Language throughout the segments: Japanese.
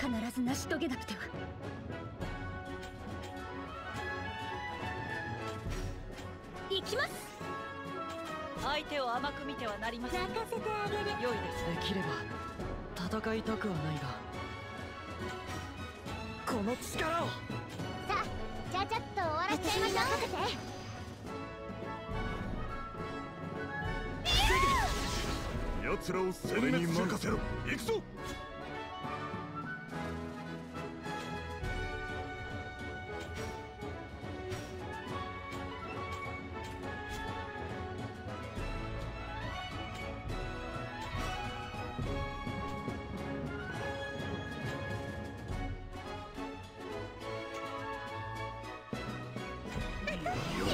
必ず成し遂げなくては。行きます！相手を甘く見てはなりません。任せてあげる。良いです。できれば戦いたくはないが。この力を！さあちゃちゃっと終わらせちゃいましょう。任せて奴らを殲滅に任せろ。行くぞ Your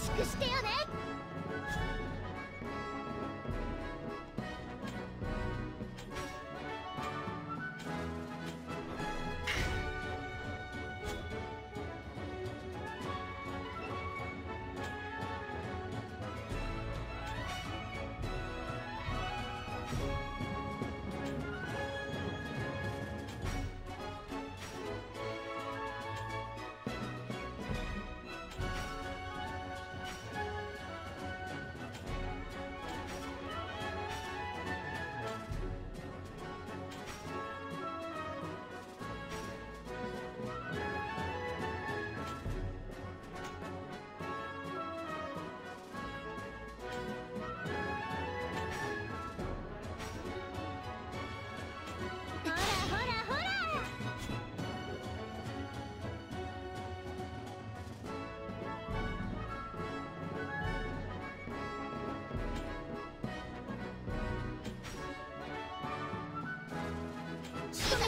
しくしてよね。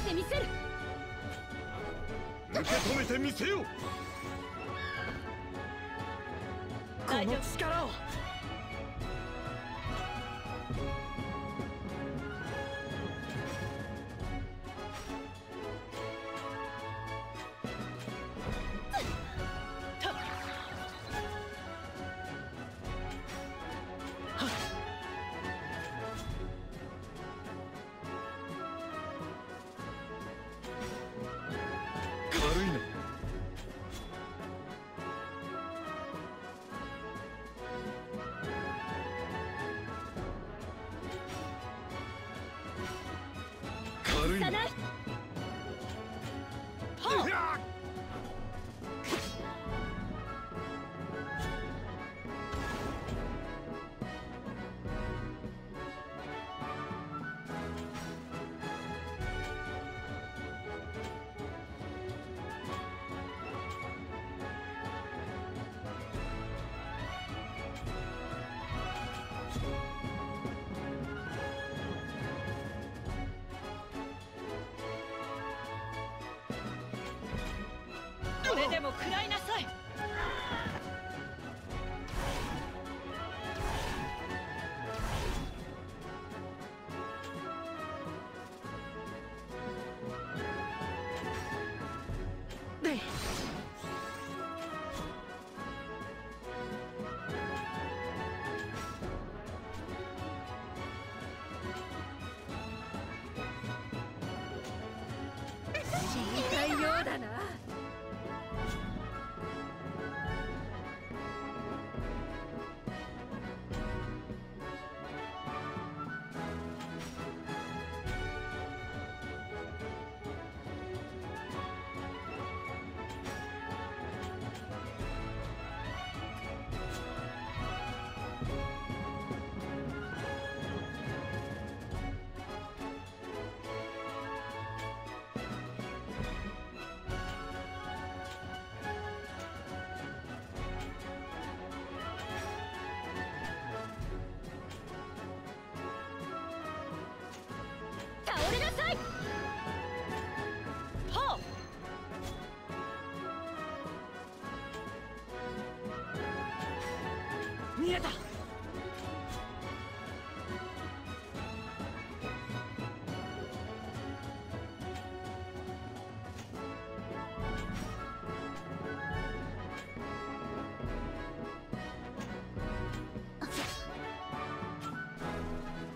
めてみせる。受け止めてみせよこの力をれでも食らいなさい。死にた見えた。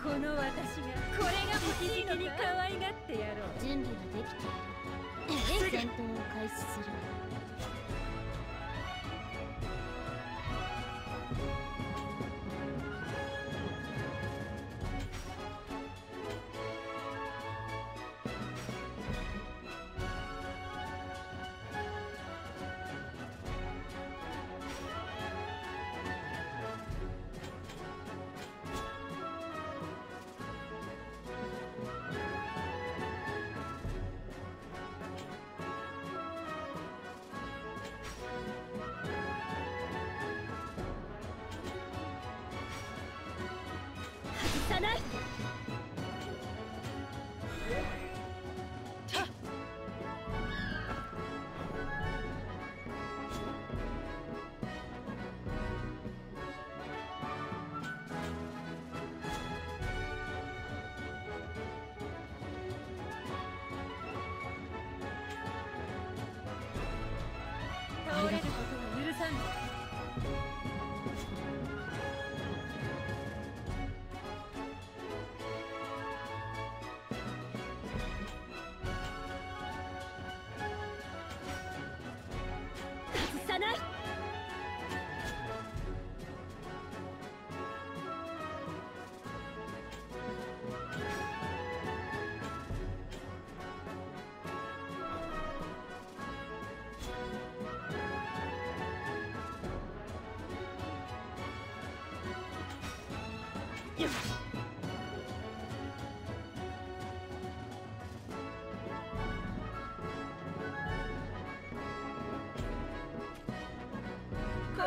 この私がこれが直々に可愛がってやろう準備はできている。戦闘を開始するさない倒れることは許さん。こ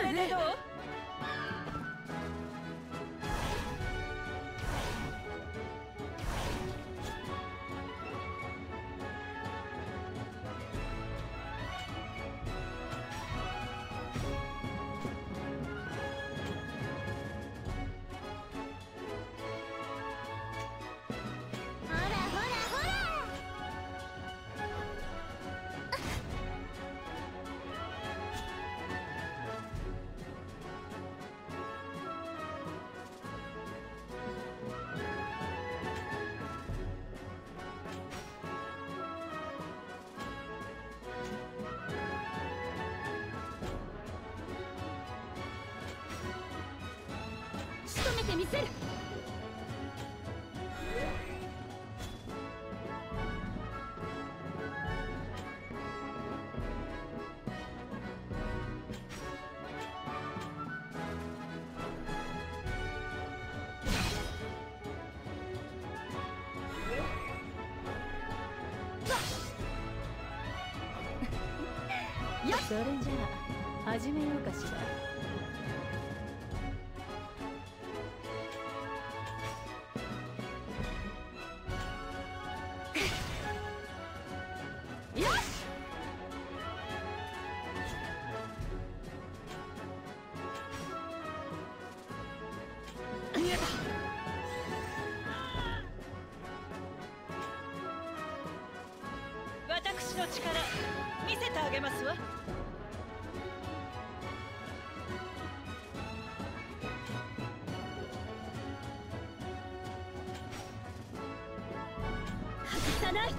れで。どう仕留めてみせる それじゃあ始めようかしらさない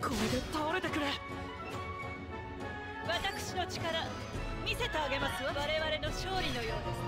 これで倒れてくれ。私の力見せてあげますわ我々の勝利のようです